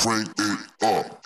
crank it up.